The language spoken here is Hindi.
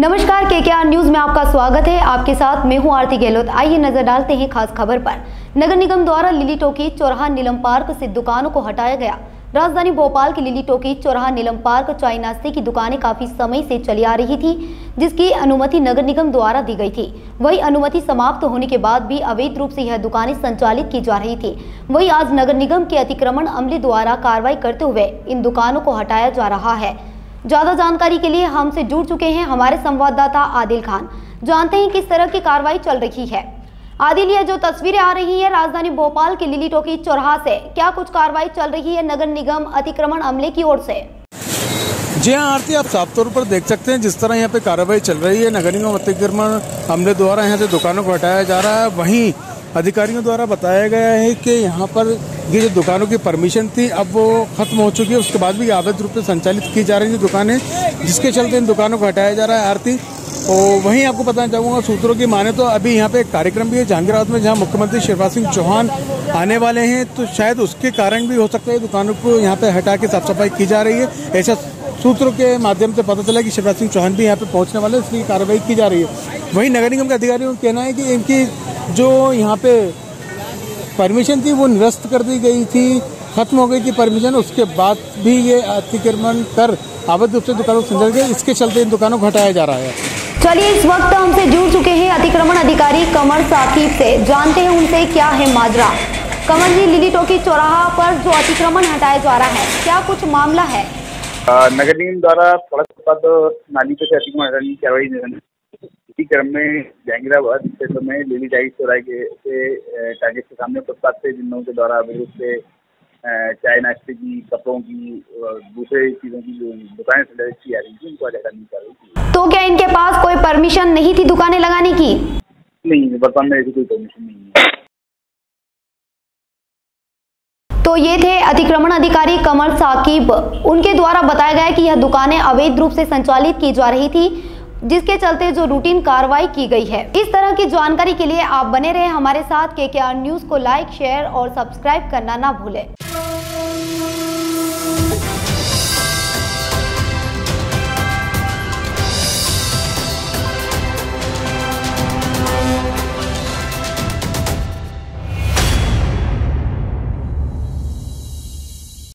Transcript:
नमस्कार के के आर न्यूज़ में आपका स्वागत है। आपके साथ मैं हूँ आरती गहलोत। आइए नज़र डालते हैं खास खबर पर। नगर निगम द्वारा लिली टोकी चौराहा नीलम पार्क से दुकानों को हटाया गया। राजधानी भोपाल की लिली टोकी चौराहा नीलम पार्क चाय नाश्ते की दुकानें काफ़ी समय से चली आ रही थी, जिसकी अनुमति नगर निगम द्वारा दी गई थी। वही अनुमति समाप्त होने के बाद भी अवैध रूप से यह दुकानें संचालित की जा रही थी। वही आज नगर निगम के अतिक्रमण अमले द्वारा कार्रवाई करते हुए इन दुकानों को हटाया जा रहा है। ज़्यादा जानकारी के लिए हमसे जुड़ चुके हैं हमारे संवाददाता आदिल खान। जानते हैं किस तरह की कार्रवाई चल रही है। आदिल, ये जो तस्वीरें आ रही है, राजधानी भोपाल के लिली टोकी चौराहा से, क्या कुछ कार्रवाई चल रही है नगर निगम अतिक्रमण अमले की ओर से? जी हाँ आरती, आप साफ़ तौर पर देख सकते हैं जिस तरह यहाँ पे कार्रवाई चल रही है। नगर निगम अतिक्रमण हमले द्वारा यहाँ से दुकानों को हटाया जा रहा है। वहीं अधिकारियों द्वारा बताया गया है कि यहाँ पर ये जो दुकानों की परमिशन थी, अब वो खत्म हो चुकी है। उसके बाद भी अवैध रूप से संचालित की जा रही है दुकानें जिसके चलते इन दुकानों को हटाया जा रहा है, आरती। और वहीं आपको बताना चाहूँगा, सूत्रों की माने तो अभी यहाँ पे एक कार्यक्रम भी है जहांगीराबाद में जहाँ मुख्यमंत्री शिवराज सिंह चौहान आने वाले हैं तो शायद उसके कारण भी हो सकता है दुकानों को यहाँ पे हटा के साफ़ सफ़ाई की जा रही है। ऐसा सूत्रों के माध्यम से पता चला कि शिवराज सिंह चौहान भी यहाँ पे पहुँचने वाले इसलिए कार्रवाई की जा रही है। वहीं नगर निगम के अधिकारियों का कहना है कि इनकी जो यहाँ पे परमिशन थी वो निरस्त कर दी गई थी। खत्म हो गई थी परमिशन उसके बाद भी ये अतिक्रमण कर अवैध रूप से दुकानों को संचालित गए। इसके चलते इन दुकानों को हटाया जा रहा है। चलिए इस वक्त हमसे जुड़ चुके हैं अतिक्रमण अधिकारी कमर साकिब से। जानते हैं उनसे क्या है माजरा। कमर जी लिली टोकी चौराहा पर जो अतिक्रमण हटाया जा रहा है क्या कुछ मामला है? नगर निगम द्वारा सड़क और नाली पे अतिक्रमण हटाने की कार्रवाई इसी क्रम में जहांगीराबाद क्षेत्र में लिली डाई चौराहे के से टारगेट के सामने फुटपाथ से जिन लोगों के द्वारा अवैध से चाय नाश्ते की कपड़ों की और दूसरे चीज़ों की जो दुकानें संचालित की जा रही थी उनको आज हटाने की कार्रवाई की तो क्या इनके पास कोई परमिशन नहीं थी दुकानें लगाने की? नहीं वर्तमान में ऐसी कोई परमिशन नहीं है। तो ये थे अतिक्रमण अधिकारी कमल साकिब। उनके द्वारा बताया गया कि यह दुकानें अवैध रूप से संचालित की जा रही थी। जिसके चलते जो रूटीन कार्रवाई की गई है। इस तरह की जानकारी के लिए आप बने रहे हमारे साथ। के न्यूज़ को लाइक शेयर और सब्सक्राइब करना ना भूले।